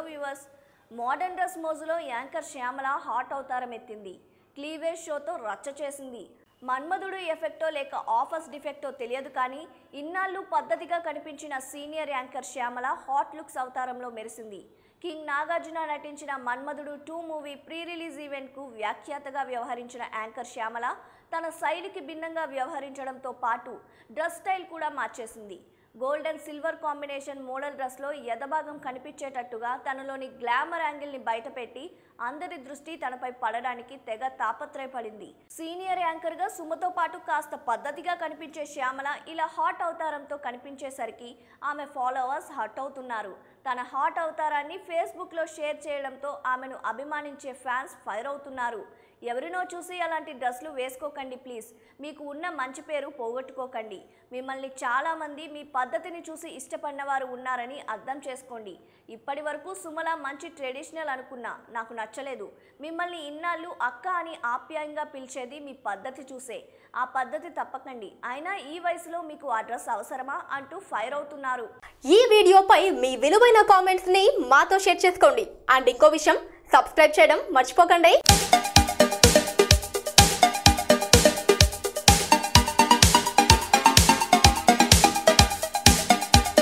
Hello viewers modern dress మోజులో anchor Shyamala hot అవతారం ఎత్తింది. క్లీవేజ్ షోతో రచ్చ చేసింది. మన్మధుడు ఎఫెక్టో లేక ఆఫర్స్ డిఫెక్టో తెలియదు కానీ ఇన్నాళ్ళు పద్ధతిగా కనిపించిన senior anchor Shyamala hot looks అవతారంలో మెరిసింది. కింగ్ నాగార్జున నటించిన Manmadhudu two movie pre release ఈవెంట్కు వ్యాఖ్యాతగా వ్యవహరించిన యాంకర్ శ్యామల తన శైలికి భిన్నంగా వ్యవహరించడంతో పాటు డ్రెస్ స్టైల్ కూడా మార్చేసింది. Gold and silver combination model డ్రెస్లో ఎదభాగం కనిపించేటట్టుగా తనలోని గ్లామర్ యాంగిల్ని బయటపెట్టి అందరి దృష్టి తనపై పడడానికి తెగ తాపత్రయపడింది. సీనియర్ యాంకర్గా సుమతో పాటు కాస్త పద్ధతిగా కనిపించే శ్యామల ఇలా హాట్ అవతారంతో కనిపించేసరికి ఆమె ఫాలోవర్స్ హట్ అవుతున్నారు. తన హాట్ అవతారాన్ని ఫేస్బుక్లో షేర్ చేయడంతో ఆమెను అభిమానించే ఫ్యాన్స్ ఫైర్ అవుతున్నారు. ఎవరినో చూసి అలాంటి డ్రెస్లు వేసుకోకండి ప్లీజ్. మీకు ఉన్న మంచి పేరు పోగొట్టుకోకండి. మిమ్మల్ని చాలామంది మీ పద్ధతిని చూసి ఇష్టపడిన వారు ఉన్నారని అర్థం చేసుకోండి. ఇప్పటి వరకు సుమల మంచి ట్రెడిషనల్ అనుకున్నా నాకు నచ్చలేదు. మిమ్మల్ని ఇన్నాళ్ళు అక్క అని ఆప్యాయంగా పిలిచేది మీ పద్ధతి చూసే. ఆ పద్ధతి తప్పకండి. అయినా ఈ వయసులో మీకు ఆ డ్రెస్ అవసరమా? అంటూ ఫైర్ అవుతున్నారు. ఈ వీడియోపై మీ విలువైన కామెంట్స్ని మాతో షేర్ చేసుకోండి. అండ్ ఇంకో విషయం సబ్స్క్రైబ్ చేయడం మర్చిపోకండి.